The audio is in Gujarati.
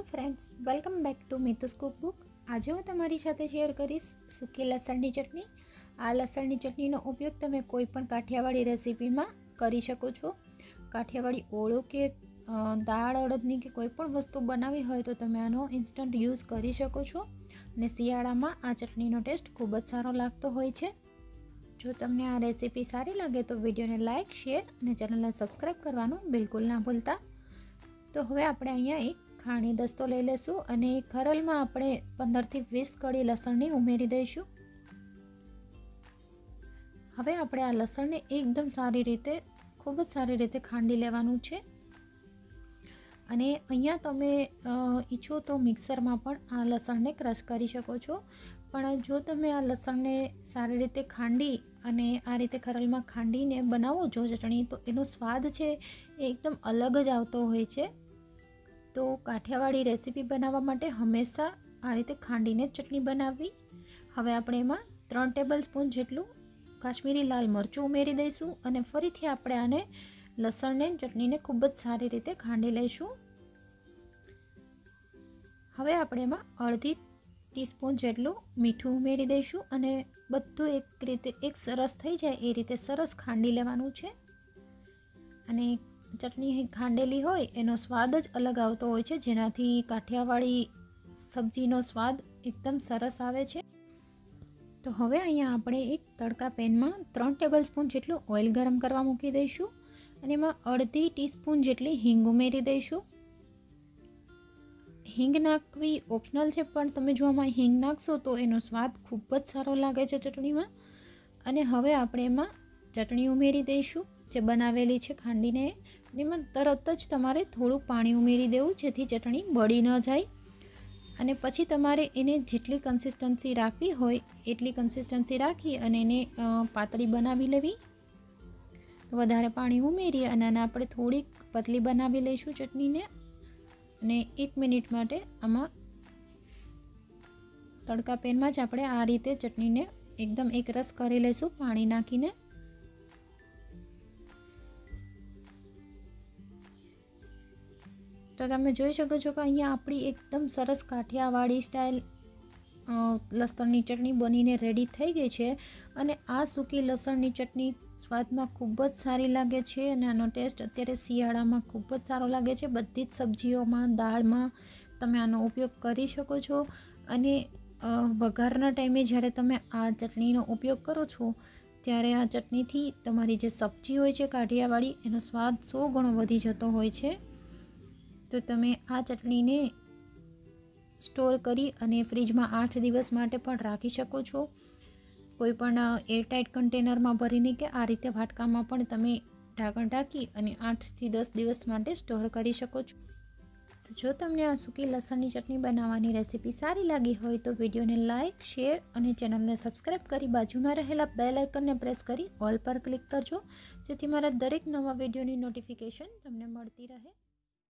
Hello friends welcome back to Mitu's cookbook આજે હું તમારી સાથે શેર કરીશ સૂકી લસણની ચટણી. આ લસણની ચટણીનો ઉપયોગ તમે કોઈ પણ કાઠિયાવાડી રેસીપીમાં કરી શકો છો. કાઠિયાવાડી ઓળો કે દાળ, અડદની કે કોઈ પણ વસ્તુ બનાવી હોય તો તમે આનો ઇન્સ્ટન્ટ યુઝ કરી શકો છો. અને શિયાળામાં આ ચટણીનો ટેસ્ટ ખૂબ જ સારો લાગતો હોય છે. જો તમને આ રેસીપી સારી લાગે તો વિડીયોને લાઇક શેર અને ચેનલને સબસ્ક્રાઈબ કરવાનું બિલકુલ ના ભૂલતા. તો હવે આપણે અહીંયા એક ખાણી દસ્તો લઈ લેશું અને ખરલમાં આપણે પંદરથી વીસ કળી લસણની ઉમેરી દઈશું. હવે આપણે આ લસણને એકદમ સારી રીતે, ખૂબ જ સારી રીતે ખાંડી લેવાનું છે. અને અહીંયા તમે ઈચ્છો તો મિક્સરમાં પણ આ લસણને ક્રશ કરી શકો છો. પણ જો તમે આ લસણને સારી રીતે ખાંડી અને આ રીતે ખરલમાં ખાંડીને બનાવો છો ચટણી, તો એનો સ્વાદ છે એ એકદમ અલગ જ આવતો હોય છે. તો કાઠિયાવાડી રેસીપી બનાવવા માટે હંમેશા આ રીતે ખાંડીને ચટણી બનાવવી. હવે આપણે એમાં ત્રણ ટેબલ સ્પૂન જેટલું કાશ્મીરી લાલ મરચું ઉમેરી દઈશું અને ફરીથી આપણે આને લસણને ચટણીને ખૂબ જ સારી રીતે ખાંડી લઈશું. હવે આપણે એમાં અડધી ટીસ્પૂન જેટલું મીઠું ઉમેરી દઈશું અને બધું એક રીતે, એક સરસ થઈ જાય એ રીતે સરસ ખાંડી લેવાનું છે. અને ચટણી ખાંડેલી હોય, એનો સ્વાદ જ અલગ આવતો હોય છે. જેનાથી કાઠિયાવાડી સબ્જીનો સ્વાદ એકદમ સરસ આવે છે. તો હવે અહીંયા આપણે એક તડકા પેનમાં ત્રણ ટેબલ સ્પૂન જેટલું ઓઇલ ગરમ કરવા મૂકી દઈશું અને એમાં અડધી ટીસ્પૂન જેટલી હિંગ ઉમેરી દઈશું. હિંગ નાખવી ઓપ્શનલ છે, પણ તમે જો આમાં હિંગ નાખશો તો એનો સ્વાદ ખૂબ જ સારો લાગે છે ચટણીમાં. અને હવે આપણે એમાં ચટણી ઉમેરી દઈશું, જે બનાવેલી છે ખાંડીને. એમાં તરત જ તમારે થોડું પાણી ઉમેરી દેવું, જેથી ચટણી બળી ન જાય. અને પછી તમારે એને જેટલી કન્સિસ્ટન્સી રાખવી હોય, એટલી કન્સિસ્ટન્સી રાખી અને એને પાતળી બનાવી લેવી. વધારે પાણી ઉમેરી અને આને આપણે થોડીક પતલી બનાવી લઈશું ચટણીને. અને એક મિનિટ માટે આમાં તડકા પેનમાં જ આપણે આ રીતે ચટણીને એકદમ એક રસ કરી લઈશું, પાણી નાખીને. તો તમે જોઈ શકો છો કે અહીંયા આપણી એકદમ સરસ કાઠિયાવાડી સ્ટાઇલ લસણની ચટણી બનીને રેડી થઈ ગઈ છે અને આ સૂકી લસણની ચટણી સ્વાદમાં ખૂબ જ સારી લાગે છે અને આનો ટેસ્ટ અત્યારે શિયાળામાં ખૂબ જ સારો લાગે છે. બધી જ સબ્જીઓમાં, દાળમાં તમે આનો ઉપયોગ કરી શકો છો અને વઘારના ટાઈમે જ્યારે તમે આ ચટણીનો ઉપયોગ કરો છો ત્યારે આ ચટણીથી તમારી જે સબ્જી હોય છે કાઠિયાવાડી એનો સ્વાદ સો ગણો વધી જતો હોય છે. તો તમે આ ચટણીને સ્ટોર કરી અને ફ્રીજમાં આઠ દિવસ માટે પણ રાખી શકો છો. કોઈપણ એરટાઇટ કન્ટેનરમાં ભરીને કે આ રીતે વાટકામાં પણ તમે ઢાંકણ ઢાંકી અને આઠથી દસ દિવસ માટે સ્ટોર કરી શકો છો. તો જો તમને આ સૂકી લસણની ચટણી બનાવવાની રેસીપી સારી લાગી હોય તો વિડીયોને લાઇક શેર અને ચેનલને સબસ્ક્રાઈબ કરી બાજુમાં રહેલા બેલ આઇકનને પ્રેસ કરી ઓલ પર ક્લિક કરજો. જેથી મારા દરેક નવા વિડીયોની નોટિફિકેશન તમને મળતી રહે.